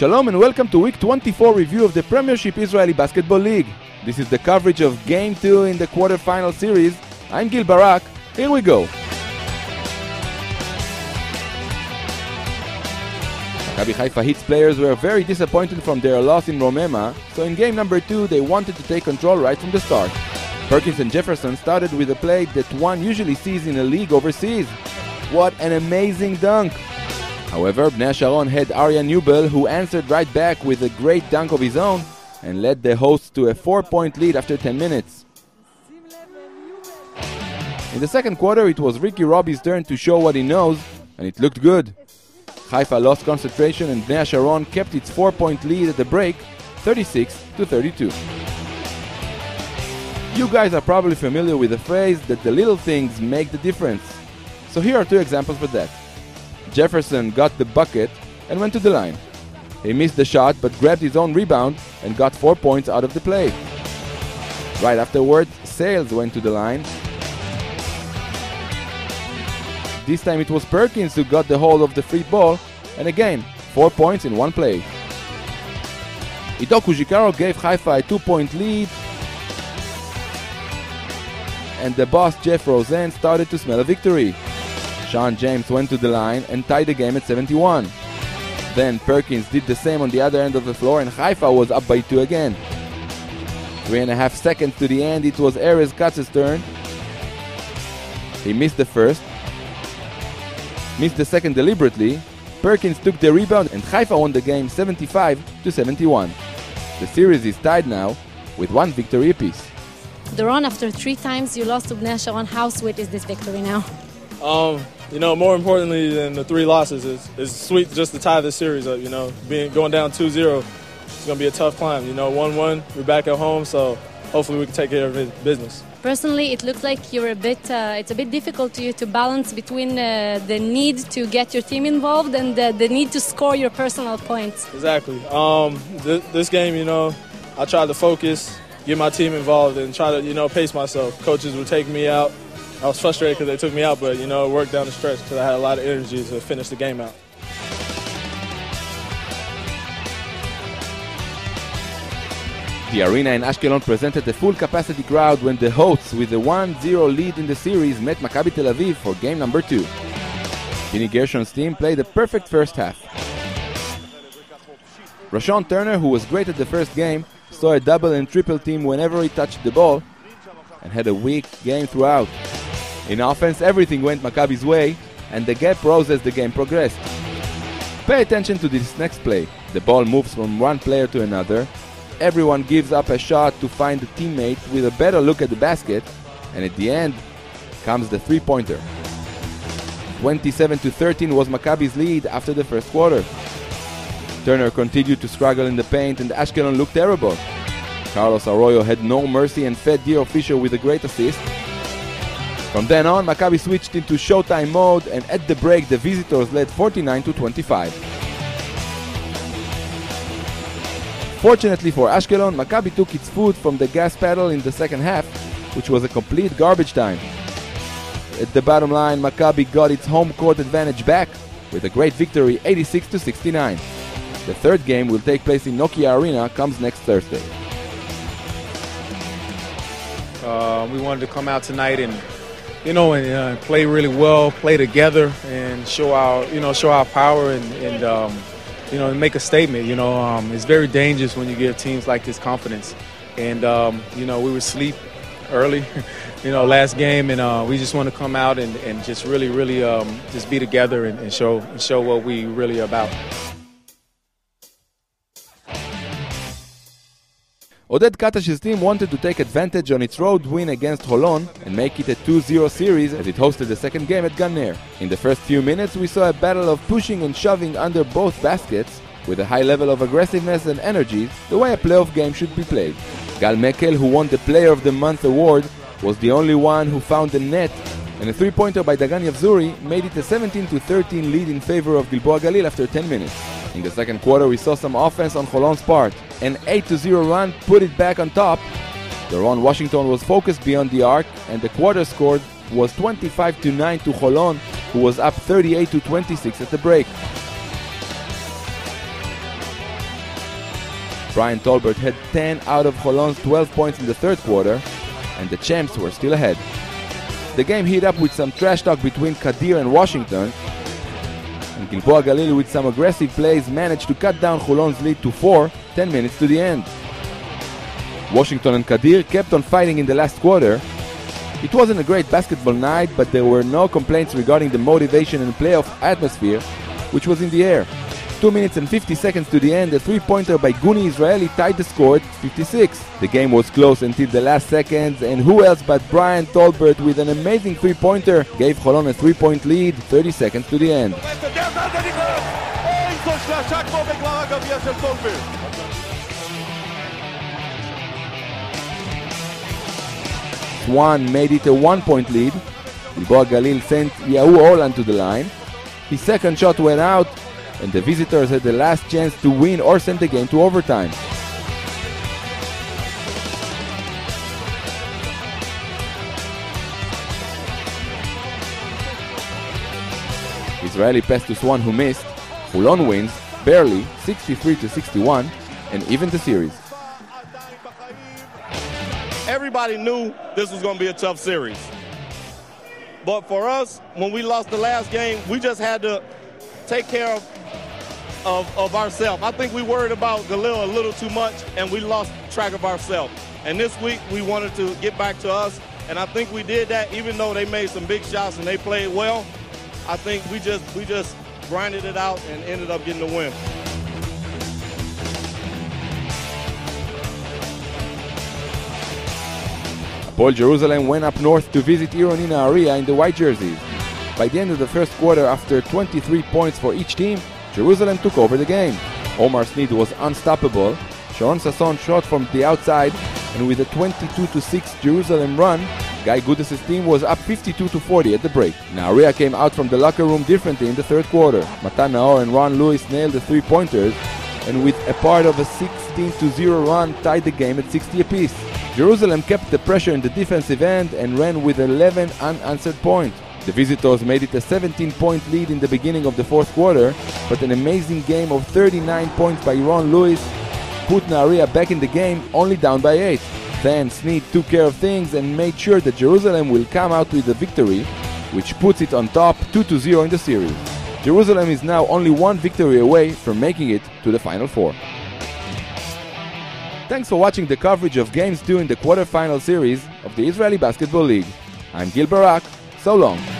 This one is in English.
Shalom and welcome to week 24 review of the Premiership Israeli Basketball League. This is the coverage of game 2 in the quarterfinal series. I'm Gil Barak. Here we go. Maccabi Haifa Heat's players were very disappointed from their loss in Romema, so in game number 2 they wanted to take control right from the start. Perkins and Jefferson started with a play that one usually sees in a league overseas. What an amazing dunk! However, Bnei Sharon had Arya Newbel who answered right back with a great dunk of his own and led the hosts to a 4-point lead after 10 minutes. In the second quarter, it was Ricky Robbie's turn to show what he knows, and it looked good. Haifa lost concentration and Bnei Sharon kept its 4-point lead at the break, 36 to 32. You guys are probably familiar with the phrase that the little things make the difference. So here are two examples for that. Jefferson got the bucket and went to the line. He missed the shot but grabbed his own rebound and got 4 points out of the play. Right afterwards, Sales went to the line. This time it was Perkins who got the hold of the free ball and again, 4 points in one play. Itoku Jikaro gave Haifa a 2 point lead and the boss Jeff Rosen started to smell a victory. Sean James went to the line and tied the game at 71. Then Perkins did the same on the other end of the floor and Haifa was up by two again. Three and a half seconds to the end, it was Erez Katz's turn. He missed the first, missed the second deliberately. Perkins took the rebound and Haifa won the game 75 to 71. The series is tied now with one victory apiece. Doron, after three times you lost to Bnei Sharon, how sweet is this victory now? Um, you know, more importantly than the three losses is, is sweet just to tie this series up. You know, being going down 2-0, it's going to be a tough climb. You know, 1-1, we're back at home, so hopefully we can take care of business. Personally, it looks like you're a bit. Uh, it's a bit difficult to you to balance between uh, the need to get your team involved and the, the need to score your personal points. Exactly. Um, th- this game, you know, I tried to focus, get my team involved, and try to, you know, pace myself. Coaches would take me out. I was frustrated because they took me out, but, you know, it worked down the stretch because I had a lot of energy to finish the game out. The arena in Ashkelon presented a full capacity crowd when the hosts with a 1-0 lead in the series met Maccabi Tel Aviv for game number 2. Pini Gershon's team played a perfect first half. Rashawn Turner, who was great at the first game, saw a double and triple team whenever he touched the ball and had a weak game throughout. In offense, everything went Maccabi's way and the gap rose as the game progressed. Pay attention to this next play. The ball moves from one player to another. Everyone gives up a shot to find a teammate with a better look at the basket, and at the end comes the three-pointer. 27 to 13 was Maccabi's lead after the first quarter. Turner continued to struggle in the paint and Ashkelon looked terrible. Carlos Arroyo had no mercy and fed Dero Fisher with a great assist. From then on, Maccabi switched into showtime mode and at the break the visitors led 49 to 25. Fortunately for Ashkelon, Maccabi took its foot from the gas pedal in the second half, which was a complete garbage time. At the bottom line, Maccabi got its home court advantage back with a great victory 86 to 69. The third game will take place in Nokia Arena comes next Thursday. Uh, we wanted to come out tonight and you know and uh, play really well, play together, and show our you know show our power and, and um, you know make a statement. You know um, it's very dangerous when you give teams like this confidence, and um, you know we were asleep early. you know, last game, and uh, we just want to come out and, and just really, really um, just be together and, and show show what we really about. Oded Katash's team wanted to take advantage on its road win against Holon and make it a 2-0 series as it hosted the second game at Gan Ner. In the first few minutes we saw a battle of pushing and shoving under both baskets with a high level of aggressiveness and energy, the way a playoff game should be played. Gal Mekel, who won the Player of the Month award, was the only one who found the net, and a three-pointer by Dagan Yivzori made it a 17-13 lead in favor of Gilboa Galil after 10 minutes. In the second quarter, we saw some offense on Holon's part. An 8-0 run put it back on top. Ron Washington was focused beyond the arc, and the quarter scored was 25-9 to Holon, who was up 38-26 at the break. Brian Tolbert had 10 out of Holon's 12 points in the third quarter, and the champs were still ahead. The game heated up with some trash talk between Kadir and Washington, and Gilboa Galil with some aggressive plays managed to cut down Holon's lead to 4, 10 minutes to the end. Washington and Kadir kept on fighting in the last quarter. It wasn't a great basketball night, but there were no complaints regarding the motivation and playoff atmosphere, which was in the air. 2 minutes and 50 seconds to the end, a three-pointer by Guni Israeli tied the score at 56. The game was close until the last seconds, and who else but Brian Tolbert with an amazing three-pointer gave Holon a three-point lead 30 seconds to the end. Swan made it a one-point lead. Gilboa Galil sent Yehu Orland to the line. His second shot went out, and the visitors had the last chance to win or send the game to overtime. Israeli passed to Swan who missed. Holon wins, barely, 63 to 61, and even the series. Everybody knew this was going to be a tough series. But for us, when we lost the last game, we just had to take care of of, of ourselves. I think we worried about Galil a little too much, and we lost track of ourselves. And this week, we wanted to get back to us, and I think we did that. Even though they made some big shots and they played well, I think we just we just grinded it out and ended up getting the win. Hapoel Jerusalem went up north to visit Ironi Nahariya in the white jerseys. By the end of the first quarter, after 23 points for each team, Jerusalem took over the game. Omar Sneed was unstoppable. Sharon Sasson shot from the outside, and with a 22-6 Jerusalem run, Guy Goodes's team was up 52 to 40 at the break. Nahariya came out from the locker room differently in the third quarter. Matan Naor and Ron Lewis nailed the three-pointers, and with a part of a 16-0 run, tied the game at 60 apiece. Jerusalem kept the pressure in the defensive end and ran with 11 unanswered points. The visitors made it a 17 point lead in the beginning of the fourth quarter, but an amazing game of 39 points by Ron Lewis put Nahariya back in the game, only down by 8. Then Sneed took care of things and made sure that Jerusalem will come out with a victory, which puts it on top 2 0 in the series. Jerusalem is now only one victory away from making it to the Final Four. Thanks for watching the coverage of Games 2 in the quarterfinal series of the Israeli Basketball League. I'm Gil Barak, so long.